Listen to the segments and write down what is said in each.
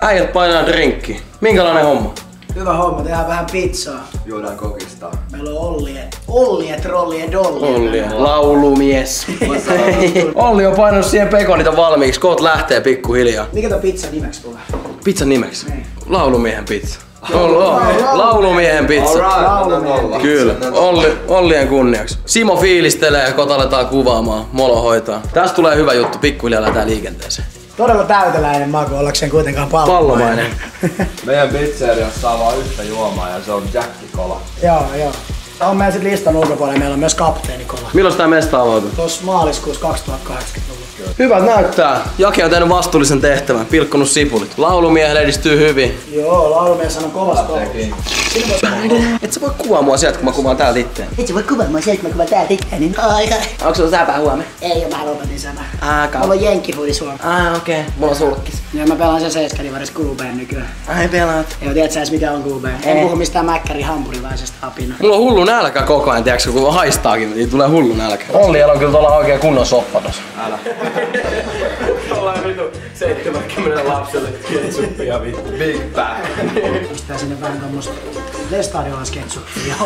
Äijät painaa drinkki. Minkälainen homma? Hyvä homma, tehdään vähän pizzaa. Juodaan kokista. Meillä on Ollie, Ollie, Trolli ja Dolly. Olli, laulumies. Olli on painanut siihen pekonita valmiiksi. Koot lähtee pikkuhiljaa. Mikä tää pizza nimeksi tulee? Pizzan nimeksi? Laulumiehen pizza. Ollu, laulumiehen pizza. Kyllä, Olli, Ollien kunniaksi. Simo fiilistelee ja kot aletaan kuvaamaan, Molo hoitaa. Tästä tulee hyvä juttu, pikkuhiljaa lähdetään liikenteeseen. Todella täyteläinen maku, ollakseen kuitenkaan pallomainen. Pallomainen. Meidän pizzeriassa saa vaan yhtä juomaa ja se on Jackie Cola. joo, joo. On meidän sit listan ulkopuolella, meillä on myös kapteenikola. Milloin tää mesta avautui? Tuossa maaliskuussa 2080-luvulla. Hyvät näyttää. Jake on tehnyt vastuullisen tehtävän, pilkkonut sipulit. Laulumiehelle edistyy hyvin. Joo, laulumies sanoi kovasti. Et sä voi kuvaa mua sieltä, kun mä kuvaan täältä itteen. Et sä voi kuvaamaan sieltä, kun mä kuvaan täältä itse, niin ai ai. Onko sulla säpää huomenna? Ei, mä lopetin sana. Aa, Mulla on jenkkifuudis huomenna. Aa, okei. Okay. Mulla on sulkkis. Ja mä pelaan sen seiskalivaris QBn nykyään. Ai pelaat. Joo, tiedät sä edes mikä on QB? En Ei. puhu mistään mäkkäri hampurilaisesta apina. Mulla on hullu nälkä koko ajan, tiiäks, kun haistaakin, niin tulee hullu nälkä. Olli on kyllä tuolla oikein kunnon soppa tossa. Älä. Ollaan vitu 70 lapselle ketsuppia vittu. Big Bang. Pistää sinne vähän tommosta lestadiolaisketsuppia.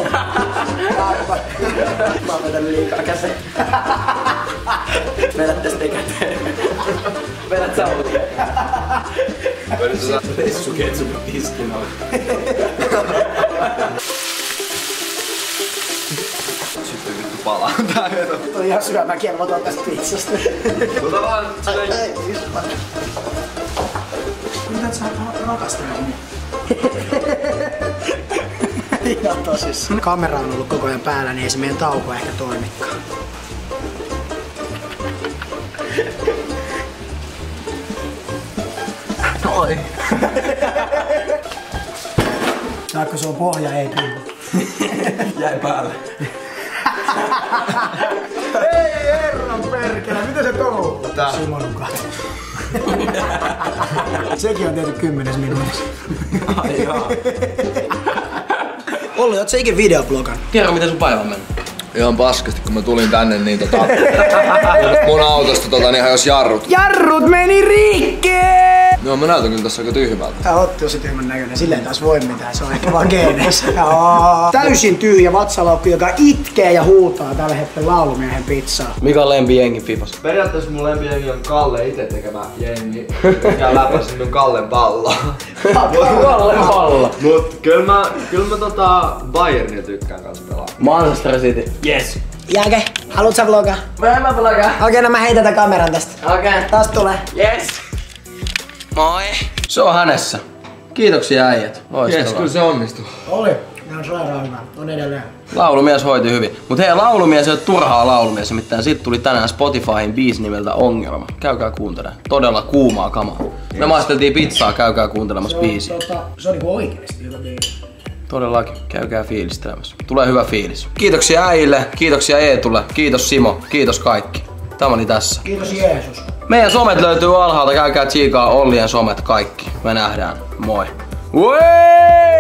Mä oon vetänyt liikaa käteen. Vedät tästä käteen. Vedät sä Olli. Vessu ketsupit tiskin alle. Palaa tää. Toi ihan syömäkelvoton tästä pizzasta. Ota vaan Mitä sä rakastelet? Ihan tosissaan. Kamera on ollut koko ajan päällä, niin ei se meidän tauko ehkä toimikaan. Oi. Saatko se on pohja ei tullut? Jäi päälle. Ei herran perkele, mitä se touhuu? Tää. Simon kat. Sekin on tehty kymmenes minuutissa. Ai jaa. Olli, oot sä ikin videoblogan? Kerro miten sun päivä on mennyt. Ihan paskasti, kun mä tulin tänne, niin tota... mun autosta tota, niin jos jarrut. Jarrut meni rikki! Joo, mä näytän kyllä tässä aika tyhmältä. Tää Otti on se tyhmän näköinen, silleen taas voi mitään, se on ehkä vaan geeneissä. Täysin tyhjä vatsalaukku, joka itkee ja huutaa tällä hetkellä laulumiehen pizzaa. Mikä on lempi jengi Fifas? Periaatteessa mun lempijengi on Kalle itse tekemä jengi. Ja läpäsin mun Kallen palloa. Kalle Palla. Mut kyllä mä, kyllä mä tota Bayernia tykkään kanssa pelaa. Manchester City. Yes. Jääke, haluut sä vlogaa? Mä en mä pelaakaan. Okei, okay, no mä heitän tän kameran tästä. Okei. Okay. Taas tulee. Yes. Moi. Se on hänessä. Kiitoksia äijät. Loistavaa. Jes, kyllä se onnistuu. Oli. Ne on sairaan hyvä. On edelleen. Laulumies hoiti hyvin. Mut hei, laulumies ei ole turhaa laulumies, nimittäin sit tuli tänään Spotifyin biisi nimeltä Ongelma. Käykää kuuntelemaan. Todella kuumaa kamaa. Me maisteltiin pizzaa, käykää kuuntelemassa biisiä. Tota, se on niinku oikeesti hyvä biisi. Todellakin, käykää fiilistelemässä. Tulee hyvä fiilis. Kiitoksia äijille, kiitoksia Eetulle, kiitos Simo, kiitos kaikki. Tämä oli tässä. Kiitos Jeesus. Meidän somet löytyy alhaalta, käykää tsiikaa Ollien somet kaikki. Me nähdään. Moi. Wey!